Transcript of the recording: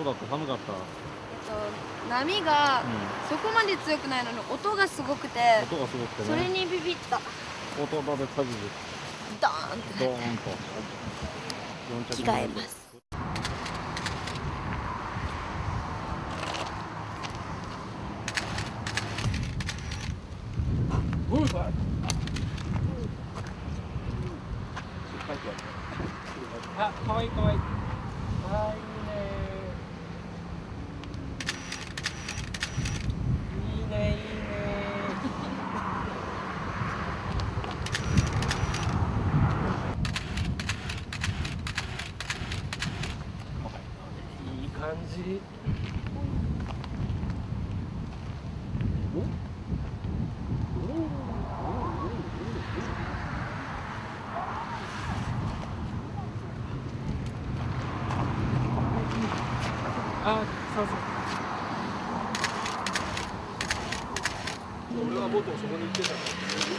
うだった？寒かった？えっと波がうそこまで強くないのに音がすごくてん音がすごくてそれねにビビった。音場で火事でドーンって。ドーンと。四着着替えます。あ、かわいいかわいい。かわいい。ね。いい 반지. 그리고 아 서서. 올라가 보도 저건 있겠다